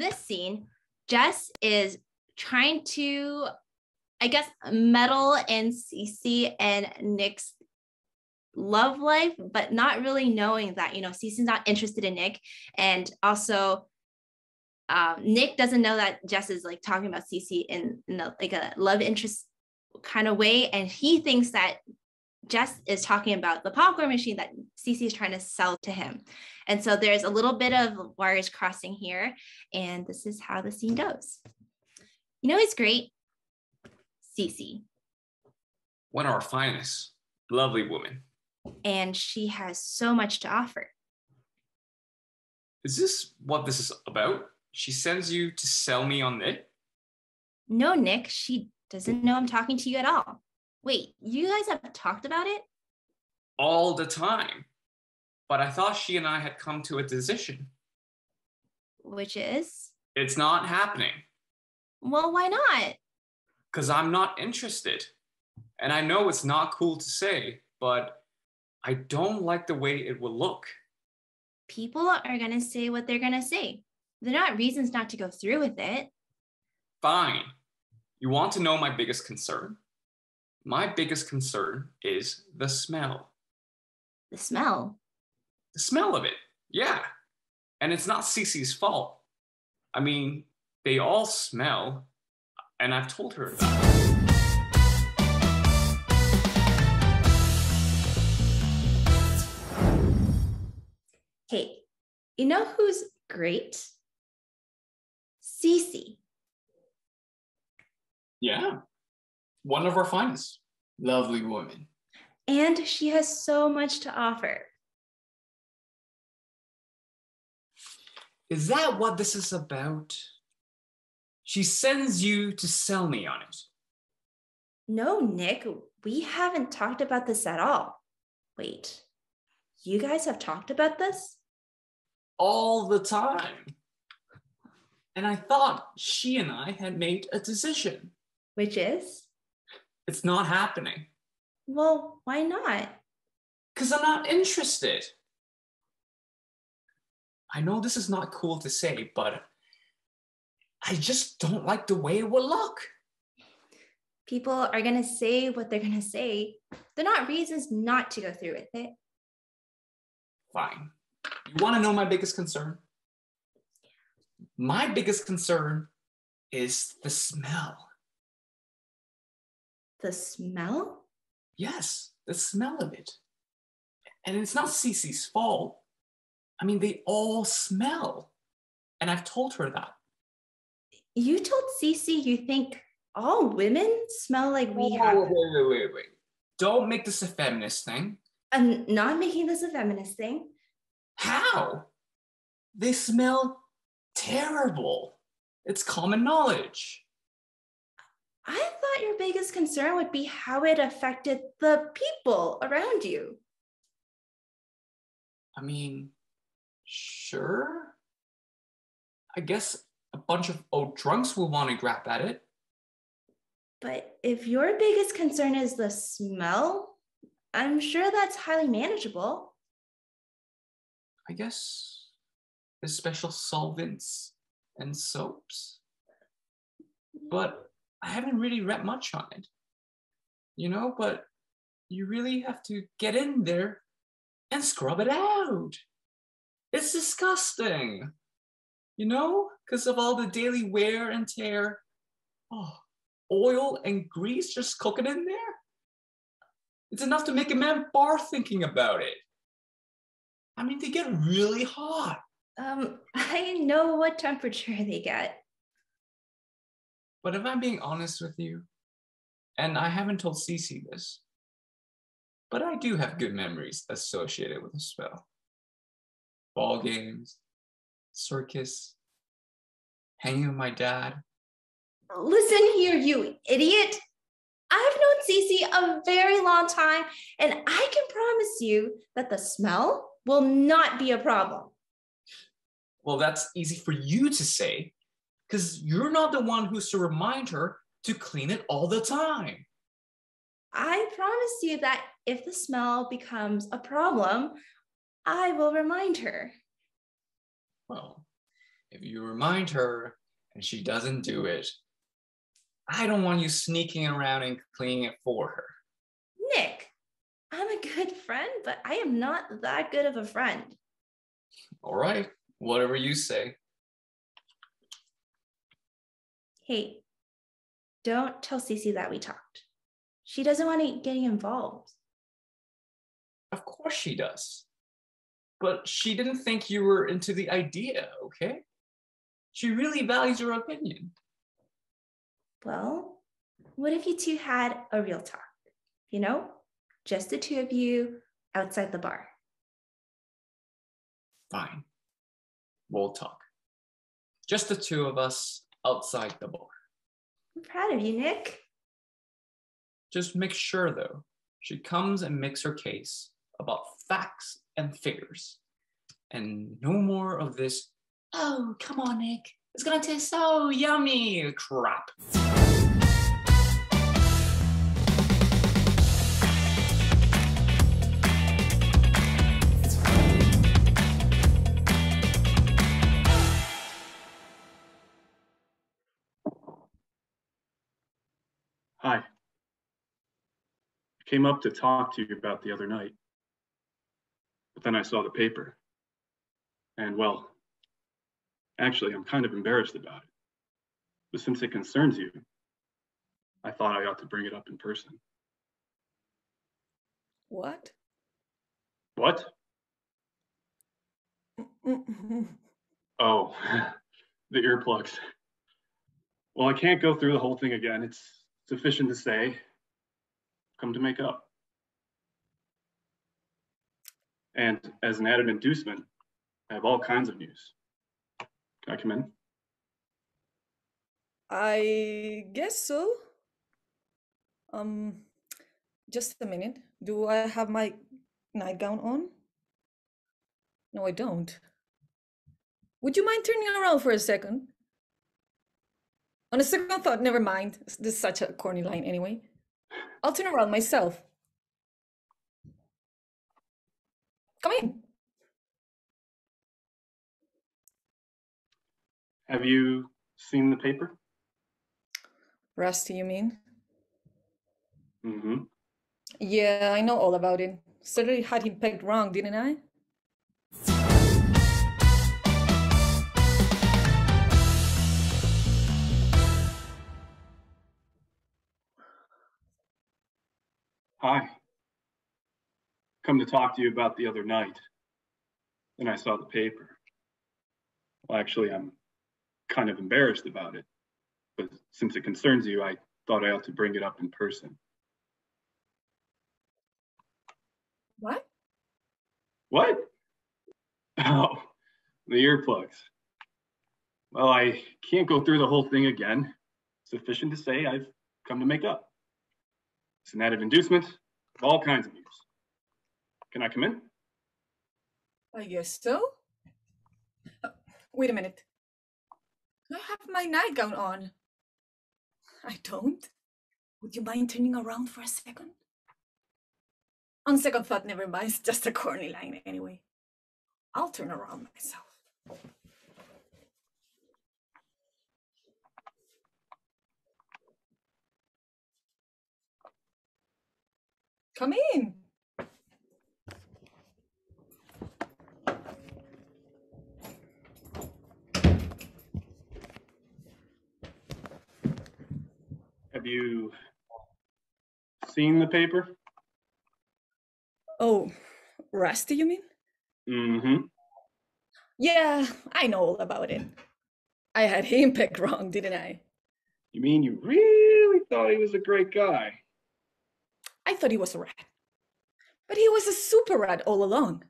this scene, Jess is trying to, I guess, meddle in Cece and Nick's love life, but not really knowing that, you know, Cece's not interested in Nick. And also, um, Nick doesn't know that Jess is like talking about Cece in, in a, like a love interest kind of way. And he thinks that Jess is talking about the popcorn machine that Cece is trying to sell to him. And so there's a little bit of wires crossing here. And this is how the scene goes. You know, it's great. Cece. One of our finest. Lovely woman. And she has so much to offer. Is this what this is about? She sends you to sell me on it? No, Nick, she doesn't know I'm talking to you at all. Wait, you guys have talked about it? All the time. But I thought she and I had come to a decision. Which is? It's not happening. Well, why not? Because I'm not interested. And I know it's not cool to say, but I don't like the way it will look. People are going to say what they're going to say. They're not reasons not to go through with it. Fine. You want to know my biggest concern? My biggest concern is the smell. The smell? The smell of it, yeah. And it's not Cece's fault. I mean, they all smell, and I've told her that. Hey, you know who's great? Cece. Yeah, one of our finest. Lovely woman. And she has so much to offer. Is that what this is about? She sends you to sell me on it. No, Nick, we haven't talked about this at all. Wait, you guys have talked about this? All the time. And I thought she and I had made a decision. Which is? It's not happening. Well, why not? Because I'm not interested. I know this is not cool to say, but I just don't like the way it will look. People are going to say what they're going to say. They're not reasons not to go through with it. Fine. You want to know my biggest concern? My biggest concern is the smell. The smell? Yes, the smell of it. And it's not Cece's fault. I mean, they all smell. And I've told her that. You told Cece you think all women smell like we have. Wait, wait, wait, wait. Don't make this a feminist thing. I'm not making this a feminist thing. How? They smell terrible. It's common knowledge. I thought your biggest concern would be how it affected the people around you. I mean, sure. I guess a bunch of old drunks will want to grab at it. But if your biggest concern is the smell, I'm sure that's highly manageable. I guess there's special solvents and soaps. But I haven't really read much on it. You know, but you really have to get in there and scrub it out. It's disgusting. You know, because of all the daily wear and tear. Oh, oil and grease just cooking in there. It's enough to make a man bar thinking about it. I mean, they get really hot. Um, I know what temperature they get. But if I'm being honest with you, and I haven't told Cece this, but I do have good memories associated with the spell. Ball games, circus, hanging with my dad. Listen here, you idiot. I've known Cece a very long time, and I can promise you that the smell will not be a problem. Well, that's easy for you to say because you're not the one who's to remind her to clean it all the time. I promise you that if the smell becomes a problem, I will remind her. Well, if you remind her and she doesn't do it, I don't want you sneaking around and cleaning it for her. Nick, I'm a good friend, but I am not that good of a friend. All right, whatever you say. Hey, don't tell Cece that we talked. She doesn't want to get involved. Of course she does. But she didn't think you were into the idea, okay? She really values your opinion. Well, what if you two had a real talk? You know, just the two of you outside the bar. Fine. We'll talk. Just the two of us outside the bar. I'm proud of you, Nick. Just make sure, though, she comes and makes her case about facts and figures. And no more of this, oh, come on, Nick. It's gonna taste so yummy crap. Hi. I came up to talk to you about the other night, but then I saw the paper. And well, actually, I'm kind of embarrassed about it. But since it concerns you, I thought I ought to bring it up in person. What? What? Oh, the earplugs. Well, I can't go through the whole thing again. It's sufficient to say, come to make up. And as an added inducement, I have all kinds of news. Can I come in? I guess so. Um, just a minute. Do I have my nightgown on? No, I don't. Would you mind turning around for a second? On a second thought, never mind. This is such a corny line anyway. I'll turn around myself. Come in. Have you seen the paper? Rusty, you mean? Mm-hmm. Yeah, I know all about it. Certainly had him pegged wrong, didn't I? Hi. Come to talk to you about the other night. And I saw the paper. Well, actually, I'm kind of embarrassed about it. But since it concerns you, I thought I ought to bring it up in person. What? What? Oh, the earplugs. Well, I can't go through the whole thing again. Sufficient to say I've come to make up. It's an inducement of all kinds of. Can I come in? I guess so. Wait a minute. I have my nightgown on. I don't. Would you mind turning around for a second? On second thought, never mind. It's just a corny line anyway. I'll turn around myself. Come in. Have you seen the paper? Oh, Rusty, you mean? Mm-hmm. Yeah, I know all about it. I had him picked wrong, didn't I? You mean you really thought he was a great guy? I thought he was a rat. But he was a super rat all along.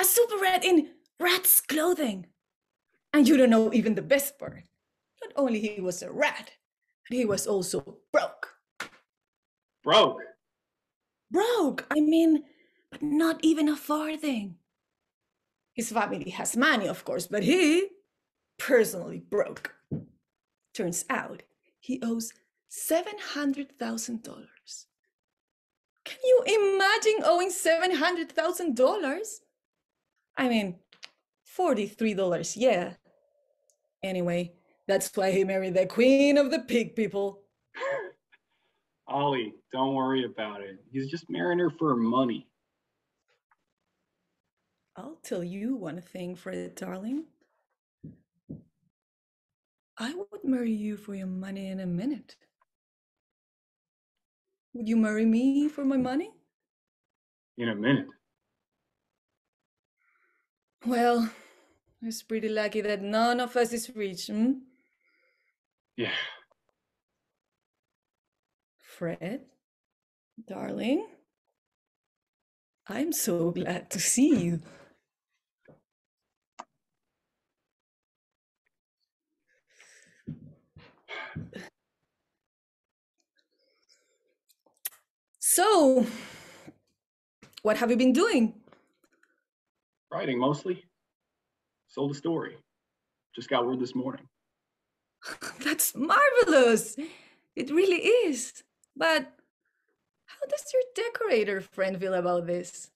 A super rat in rat's clothing. And you don't know even the best part. Not only he was a rat, he was also broke. Broke. Broke, I mean, but not even a farthing. His family has money, of course, but he personally broke. Turns out he owes $700,000. Can you imagine owing $700,000? I mean, $43, yeah, Anyway, that's why he married the queen of the pig people. Holly, don't worry about it. He's just marrying her for money. I'll tell you one thing, Fred, darling. I would marry you for your money in a minute. Would you marry me for my money? In a minute. Well, it's pretty lucky that none of us is rich, hmm? Yeah. Fred, darling, I'm so glad to see you. So, what have you been doing? Writing mostly. Sold a story. Just got word this morning. That's marvelous. It really is. But how does your decorator friend feel about this?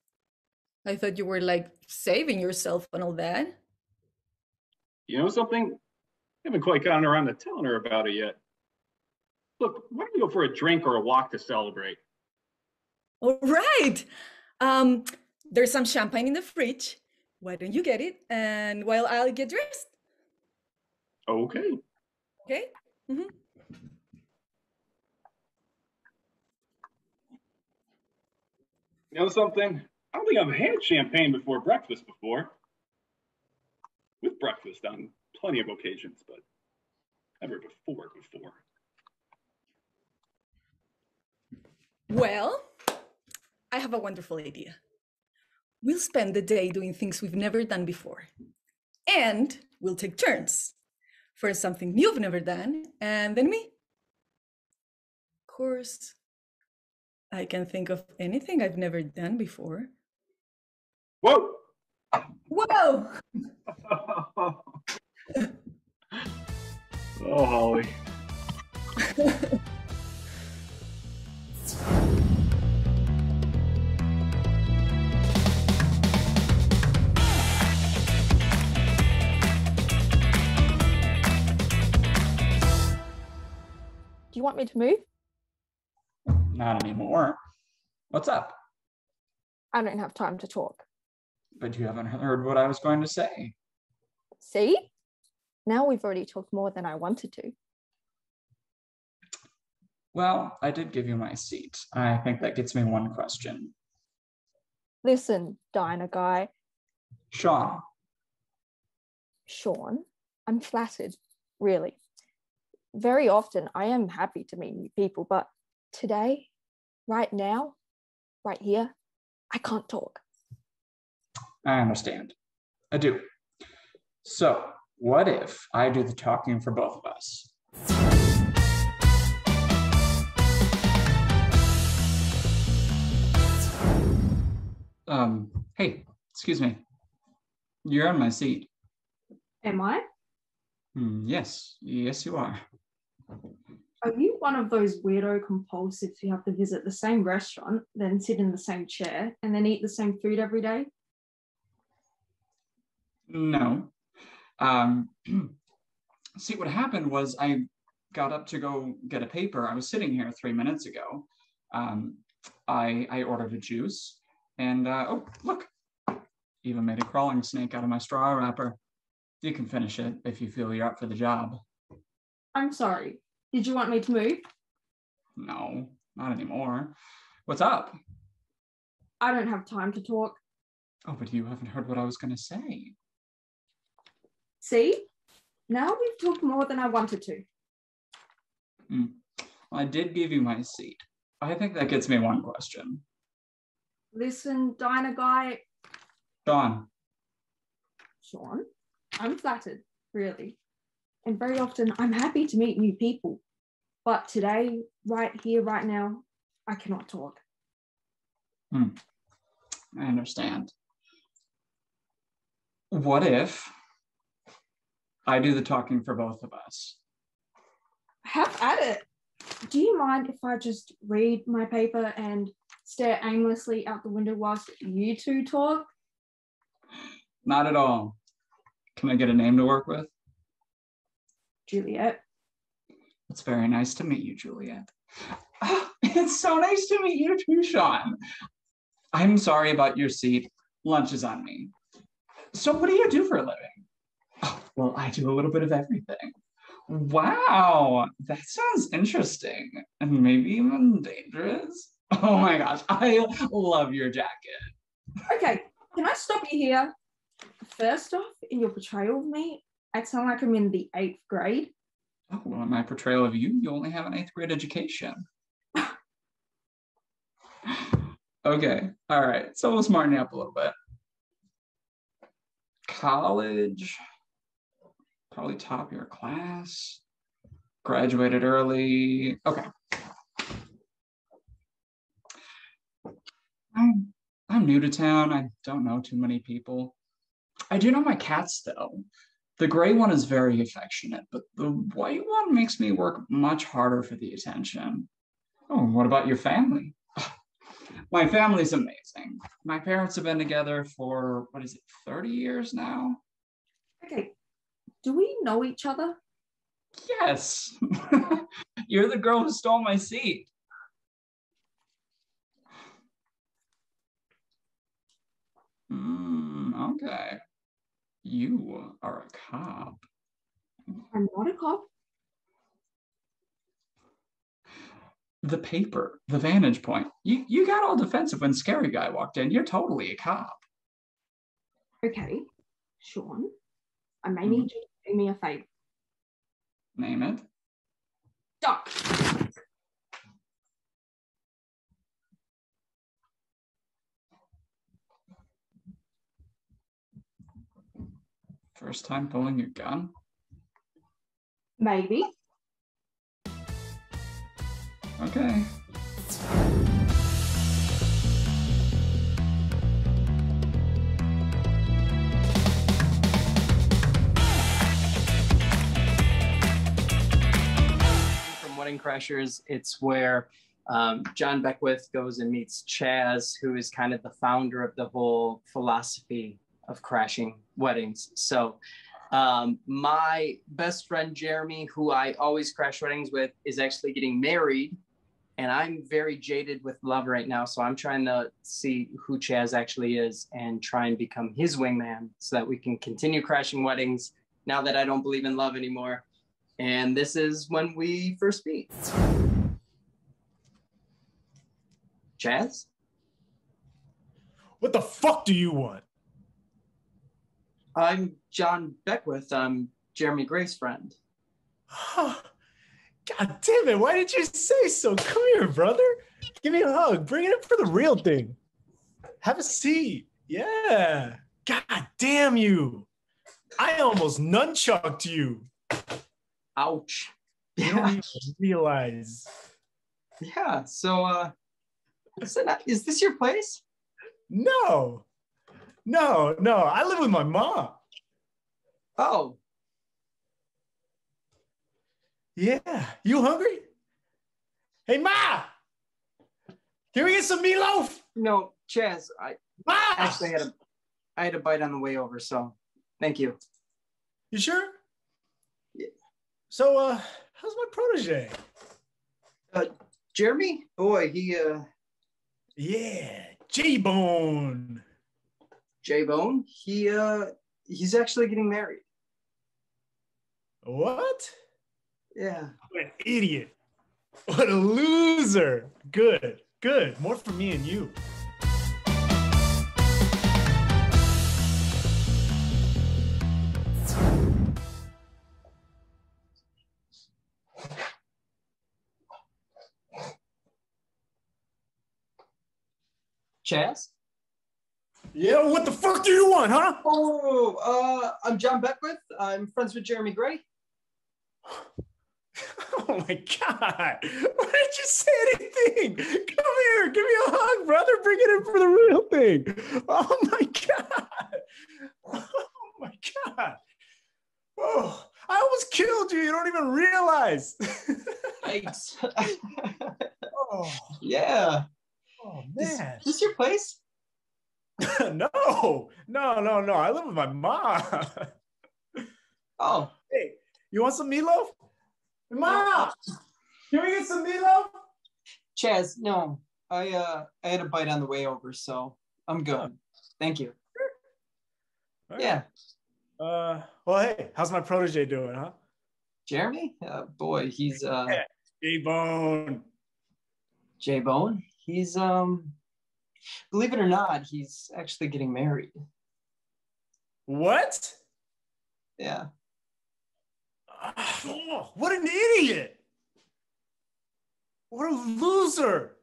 I thought you were like saving yourself and all that. You know something? I haven't quite gotten around to telling her about it yet. Look, why don't we go for a drink or a walk to celebrate? All right. Um, there's some champagne in the fridge. Why don't you get it? And while I'll get dressed. Okay. Okay. Mm -hmm. You know something? I don't think I've had champagne before breakfast before. With breakfast on plenty of occasions, but never before before. Well, I have a wonderful idea. We'll spend the day doing things we've never done before. And we'll take turns. First, something you've never done, and then me. Of course, I can think of anything I've never done before. Whoa! Whoa! oh, Holly. Do you want me to move? Not anymore. What's up? I don't have time to talk. But you haven't heard what I was going to say. See? Now we've already talked more than I wanted to. Well, I did give you my seat. I think that gets me one question. Listen, Diner guy, Sean, Sean, I'm flattered, really. Very often I am happy to meet new people, but today, right now, right here, I can't talk. I understand. I do. So, what if I do the talking for both of us? Um, hey, excuse me. You're on my seat. Am I? Hmm, yes, yes, you are. Are you one of those weirdo compulsives who have to visit the same restaurant, then sit in the same chair, and then eat the same food every day? No. Um, see, what happened was I got up to go get a paper. I was sitting here three minutes ago. Um, I, I ordered a juice, and uh, oh, look, even made a crawling snake out of my straw wrapper. You can finish it if you feel you're up for the job. I'm sorry. Did you want me to move? No, not anymore. What's up? I don't have time to talk. Oh, but you haven't heard what I was going to say. See? Now we've talked more than I wanted to. Well, I did give you my seat. I think that gets me one question. Listen, Diner guy, Sean, Sean, I'm flattered, really. And very often I'm happy to meet new people. But today, right here, right now, I cannot talk. Hmm. I understand. What if I do the talking for both of us? Have at it. Do you mind if I just read my paper and stare aimlessly out the window whilst you two talk? Not at all. Can I get a name to work with? Juliet. It's very nice to meet you, Juliet. Ah, it's so nice to meet you too, Sean. I'm sorry about your seat. Lunch is on me. So, what do you do for a living? Oh, well, I do a little bit of everything. Wow, that sounds interesting and maybe even dangerous. Oh my gosh, I love your jacket. Okay, can I stop you here? First off, in your portrayal of me, I sound like I'm in the eighth grade. Oh, well, in my portrayal of you, you only have an eighth grade education. okay, all right. So we'll smarten up a little bit. College, probably top your class. Graduated early. Okay. I'm I'm new to town. I don't know too many people. I do know my cats though. The gray one is very affectionate, but the white one makes me work much harder for the attention. Oh, what about your family? My family's amazing. My parents have been together for, what is it, 30 years now? Okay, do we know each other? Yes. You're the girl who stole my seat. Mm, okay. You are a cop. I'm not a cop. The paper, the vantage point. You you got all defensive when Scary Guy walked in. You're totally a cop. Okay, Sean, I may mm-hmm. need you to do me a favor. Name it. Duck. First time pulling your gun. Maybe. Okay. from Wedding Crashers. It's where um, John Beckwith goes and meets Chaz, who is kind of the founder of the whole philosophy of crashing weddings. So, um, my best friend Jeremy, who I always crash weddings with, is actually getting married. And I'm very jaded with love right now. So, I'm trying to see who Chaz actually is and try and become his wingman so that we can continue crashing weddings now that I don't believe in love anymore. And this is when we first meet. Chaz? What the fuck do you want? I'm John Beckwith. I'm Jeremy Gray's friend. God damn it, why did you say so? Come here, brother. Give me a hug. Bring it up for the real thing. Have a seat. Yeah. God damn you. I almost nunchucked you. Ouch. You don't even realize. Yeah. So, uh, is this your place? No. No, no. I live with my mom. Oh, Yeah. You hungry? Hey, Ma! Can we get some meatloaf? no, Chaz. I Ma! actually had a, I had a bite on the way over. So, thank you. You sure? Yeah. So, uh, how's my protege? Jeremy, boy, he, uh, Yeah, J Bone. J Bone, he, uh, he's actually getting married. What? Yeah. What an idiot. What a loser. Good, good. More for me and you. Chaz? Yeah, what the fuck do you want, huh? Oh, uh, I'm John Beckwith. I'm friends with Jeremy Gray. Oh my god. Why didn't you say anything? Come here, give me a hug, brother. Bring it in for the real thing. Oh my god. Oh my god. Oh, I almost killed you. You don't even realize. Thanks. oh, yeah. oh man. Is this your place? no, no, no, no. I live with my mom. Oh, hey, You want some meatloaf? Mom, can we get some meatloaf? Chaz, no. I uh I had a bite on the way over, so I'm good. Thank you. Right. Yeah. Uh, well, hey, how's my protege doing, huh? Jeremy? Uh, boy, he's uh J Bone. J Bone. He's um believe it or not, he's actually getting married. What? Yeah. Oh, what an idiot! What a loser!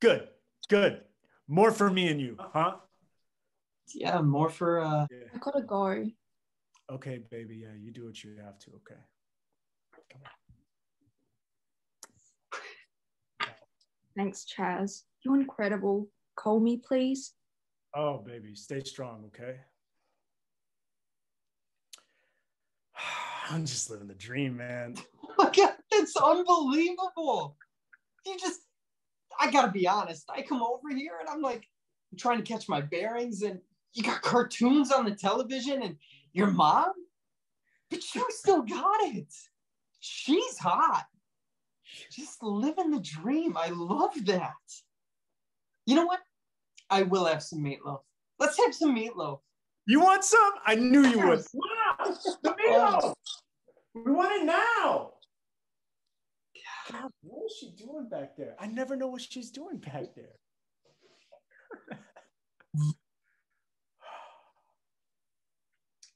Good, good. More for me and you, huh? Yeah, more for uh I gotta go. Okay, baby. Yeah, you do what you have to. Okay. Thanks, Chaz. You're incredible. Call me, please. Oh, baby, stay strong, okay? I'm just living the dream, man. Oh my god, that's unbelievable. You just I gotta be honest. I come over here and I'm like I'm trying to catch my bearings and you got cartoons on the television and your mom, but you still got it. She's hot. Just living the dream. I love that. You know what? I will have some meatloaf. Let's have some meatloaf. You want some? I knew you would. Wow, the oh. meatloaf. We want it now. God, what is she doing back there? I never know what she's doing back there.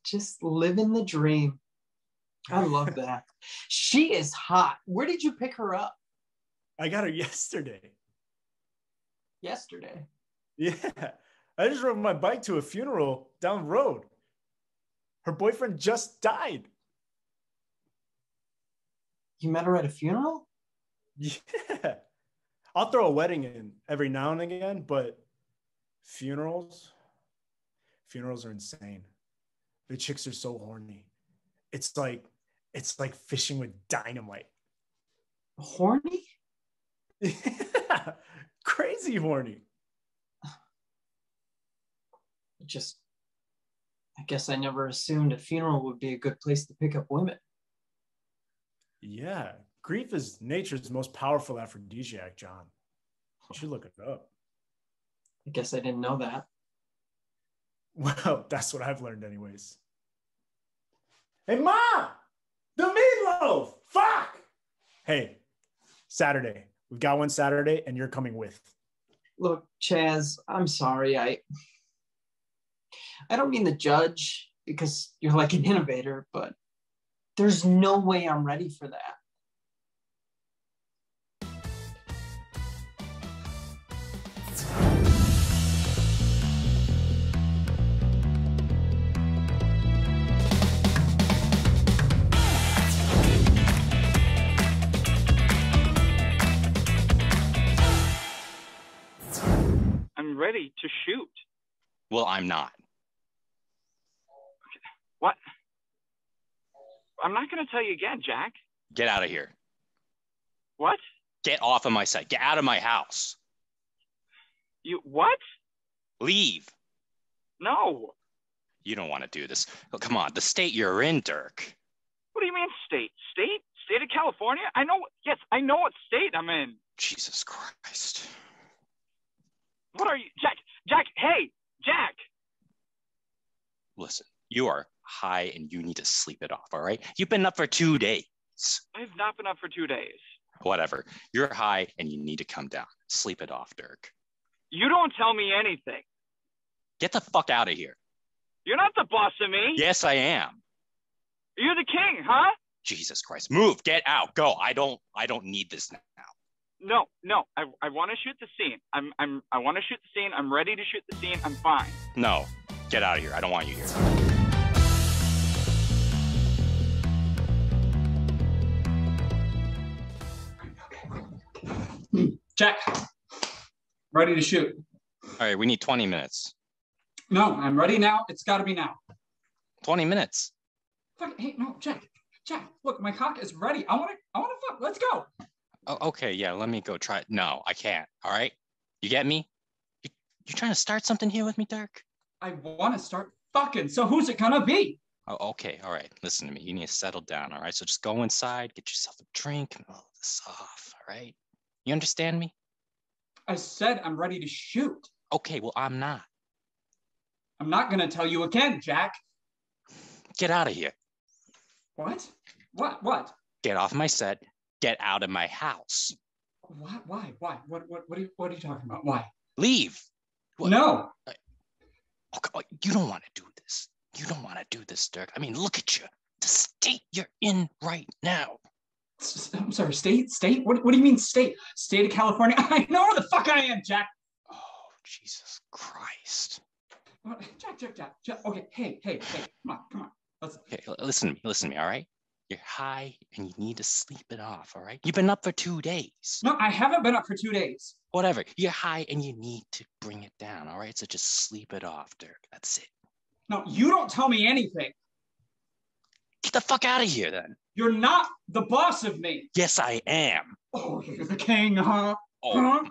Just living the dream. I love that. she is hot. Where did you pick her up I got her yesterday. yesterday? Yeah. I just rode my bike to a funeral down the road. Her boyfriend just died. You met her at a funeral? Yeah. I'll throw a wedding in every now and again, but funerals, funerals are insane. The chicks are so horny. It's like it's like fishing with dynamite. Horny? Yeah. Crazy horny. Just, I guess I never assumed a funeral would be a good place to pick up women. Yeah. Grief is nature's most powerful aphrodisiac, John. You should look it up. I guess I didn't know that. Well, that's what I've learned, anyways. Hey, Mom! The meatloaf! Fuck! Hey, Saturday. We've got one Saturday, and you're coming with. Look, Chaz, I'm sorry. I, I don't mean to judge because you're like an innovator, but there's no way I'm ready for that. I'm ready to shoot. Well, I'm not. What? I'm not going to tell you again, Jack. Get out of here. What? Get off of my site. Get out of my house. You what? Leave. No. You don't want to do this. Oh, come on. The state you're in, Dirk. What do you mean state? State? State of California? I know. Yes, I know what state I'm in. Jesus Christ. What are you, Jack? Jack, hey, Jack. Listen, you are high and you need to sleep it off, all right? You've been up for two days. I've not been up for two days. Whatever. You're high and you need to come down. Sleep it off, Dirk. You don't tell me anything. Get the fuck out of here. You're not the boss of me. Yes, I am. You're the king, huh? Jesus Christ. Move. Get out. Go. I don't I don't need this now. No, no. I, I want to shoot the scene. I'm I'm I want to shoot the scene. I'm ready to shoot the scene. I'm fine. No. Get out of here. I don't want you here. Jack, ready to shoot. All right, we need 20 minutes. No, I'm ready now. It's got to be now. 20 minutes. Fuck, hey, no, Jack, Jack, look, my cock is ready. I want to, I want to fuck. Let's go. Oh, okay, yeah, let me go try. No, I can't. All right. You get me? You, you trying to start something here with me, Dirk? I want to start fucking. So who's it gonna be? Oh, okay, all right. Listen to me. You need to settle down, all right? So just go inside, get yourself a drink, and all this off, all right? You understand me? I said I'm ready to shoot. Okay, well, I'm not. I'm not gonna tell you again, Jack. Get out of here. What? What? What? Get off my set. Get out of my house. Why? Why? Why? What? What? What are you, what are you talking about? Why? Leave. No. Okay, oh, you don't want to do this. You don't want to do this, Dirk. I mean, look at you. The state you're in right now. I'm sorry. State? State? What? What do you mean state? State of California? I know where the fuck I am, Jack. Oh, Jesus Christ. Jack, Jack, Jack, Jack. Okay. Hey, hey, hey. Come on, come on. Let's. Okay, listen to me. Listen to me, all right? You're high and you need to sleep it off, all right? You've been up for two days. No, I haven't been up for two days. Whatever. You're high and you need to bring it down, all right? So just sleep it off, Dirk. That's it. No, you don't tell me anything. Get the fuck out of here then. You're not the boss of me. Yes, I am. Oh, you're the king, huh? Oh, Huh?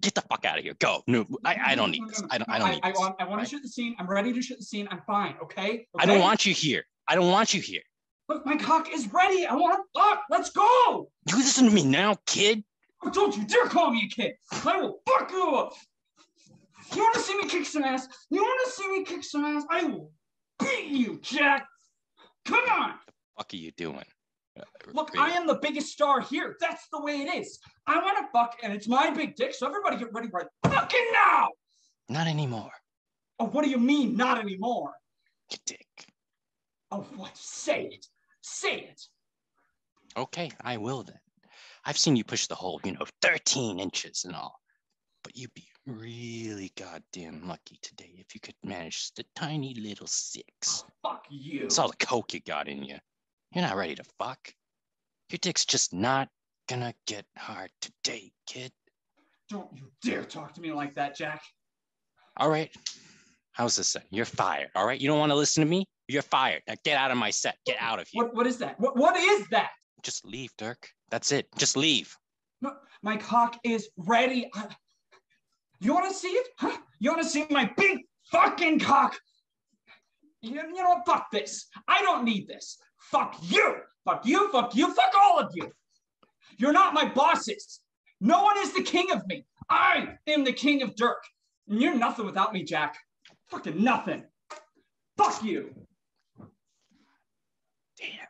get the fuck out of here. Go. No, I, I don't need this. I don't, I don't need I, this. want, I want right? to shoot the scene. I'm ready to shoot the scene. I'm fine. Okay. I don't want you here. I don't want you here. Look, my cock is ready. I want to fuck. Let's go. You listen to me now, kid. Oh, don't you dare call me a kid. I will fuck you up. You want to see me kick some ass? You want to see me kick some ass? I will beat you, Jack. Come on. What the fuck are you doing? Uh, Look. I am the biggest star here. That's the way it is. I want to fuck, and it's my big dick. So everybody get ready right fucking now. Not anymore. Oh, what do you mean, not anymore? You dick. Oh, what? Say it. Say it. Okay, I will then. I've seen you push the hole, you know, 13 inches and all. But you'd be really goddamn lucky today if you could manage the tiny little six. Fuck you. It's all the coke you got in you. You're not ready to fuck. Your dick's just not gonna get hard today, kid. Don't you dare talk to me like that, Jack. All right. How's this then? You're fired. All right. You don't want to listen to me? You're fired. Now get out of my set. Get out of here. What? What is that? What? What is that? Just leave, Dirk. That's it. Just leave. No, my cock is ready. I- You want to see it? Huh? You want to see my big fucking cock? You, you know what? Fuck this. I don't need this. Fuck you. Fuck you. Fuck you. Fuck all of you. You're not my bosses. No one is the king of me. I am the king of Dirk. And you're nothing without me, Jack. Fucking nothing. Fuck you. Damn.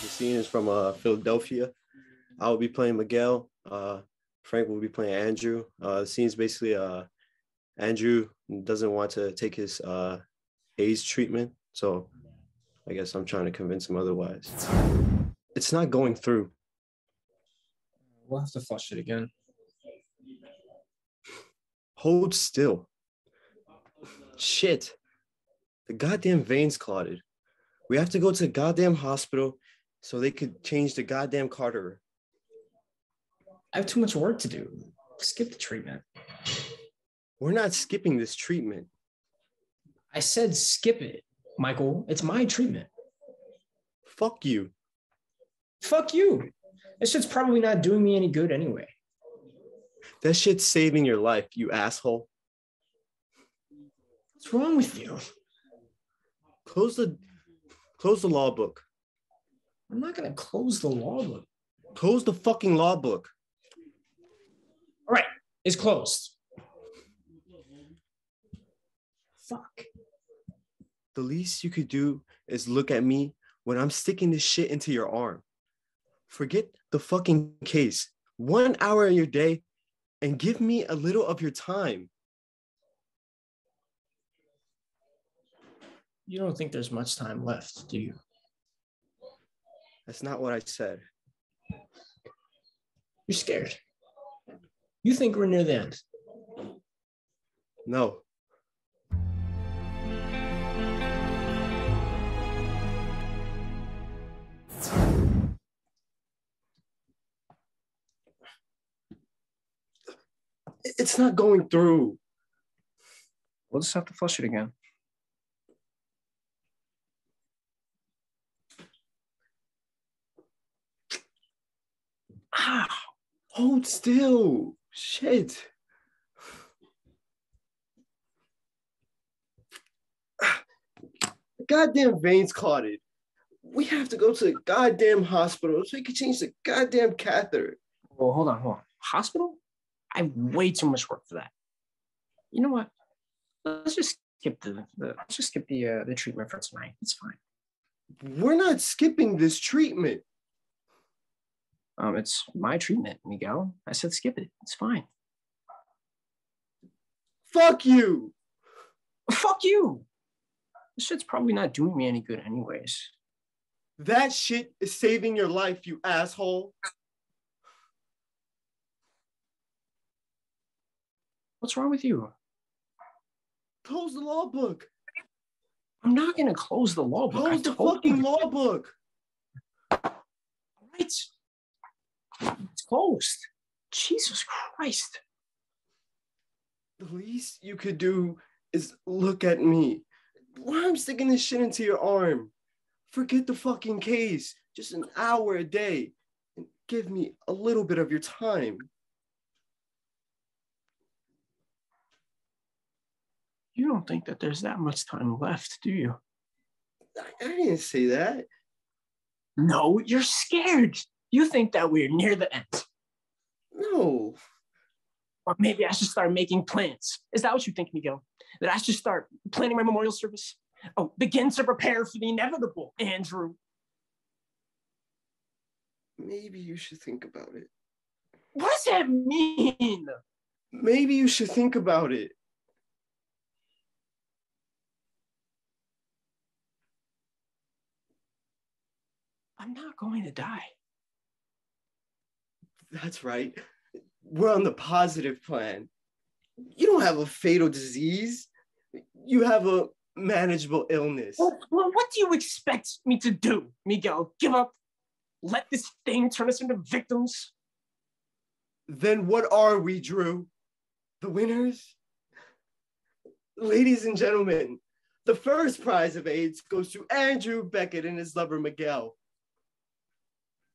The scene is from uh, Philadelphia. I will be playing Miguel. Uh, Frank will be playing Andrew. Uh, the scene is basically uh, Andrew doesn't want to take his uh, AIDS treatment, so I guess I'm trying to convince him otherwise. It's not going through. We'll have to flush it again. Hold still. Shit. The goddamn veins clotted. We have to go to the goddamn hospital so they could change the goddamn carter. I have too much work to do. Skip the treatment. We're not skipping this treatment. I said skip it, Michael. It's my treatment. Fuck you. Fuck you. This shit's probably not doing me any good anyway. That shit's saving your life, you asshole. What's wrong with you? Close the close the law book. I'm not gonna close the law book. Close the fucking law book. All right, it's closed. Fuck. The least you could do is look at me when I'm sticking this shit into your arm. Forget the fucking case. One hour in your day and give me a little of your time. You don't think there's much time left, do you? That's not what I said. You're scared. You think we're near the end. No. it's not going through. We'll just have to flush it again. Ah, hold still. Shit. Goddamn veins clotted. We have to go to the goddamn hospital so we can change the goddamn catheter. Well, hold on, hold on. Hospital? I have way too much work for that. You know what? Let's just skip the, the let's just skip the uh, the treatment for tonight. It's fine. We're not skipping this treatment. Um, it's my treatment, Miguel. I said skip it. It's fine. Fuck you. Fuck you. This shit's probably not doing me any good, anyways. That shit is saving your life, you asshole. What's wrong with you? Close the law book. I'm not gonna close the law book. Close the fucking you. law book. Right. It's closed. Jesus Christ. The least you could do is look at me. Why I'm sticking this shit into your arm? Forget the fucking case. Just an hour a day. And give me a little bit of your time. You don't think that there's that much time left, do you? I, didn't say that. No, you're scared. You think that we're near the end. No. Or maybe I should start making plans. Is that what you think, Miguel? That I should start planning my memorial service? Oh, begin to prepare for the inevitable, Andrew. Maybe you should think about it. What does that mean? Maybe you should think about it. I'm not going to die. That's right. We're on the positive plan. You don't have a fatal disease. You have a manageable illness. Well, well, what do you expect me to do, Miguel? Give up? Let this thing turn us into victims? Then what are we, Drew? The winners? Ladies and gentlemen, the first prize of AIDS goes to Andrew Beckett and his lover Miguel.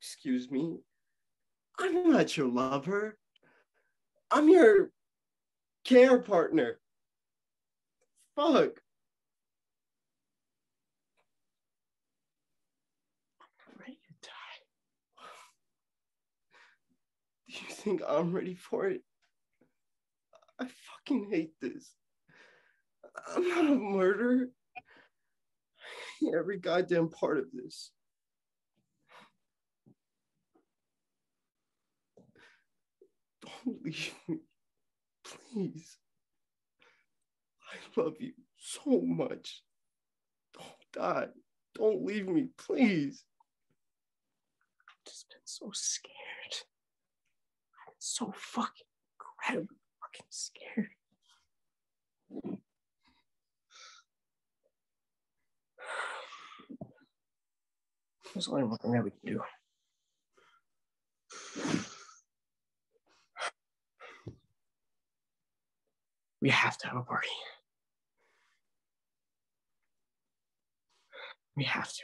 Excuse me. I'm not your lover. I'm your care partner. Fuck. I'm not ready to die. Do you think I'm ready for it? I fucking hate this. I'm not a murderer. Every goddamn part of this. Me. Please. I love you so much. Don't die. Don't leave me, please. I've just been so scared. I'm so fucking incredibly fucking scared. There's only one thing that we can do. we have to have a party. We have to.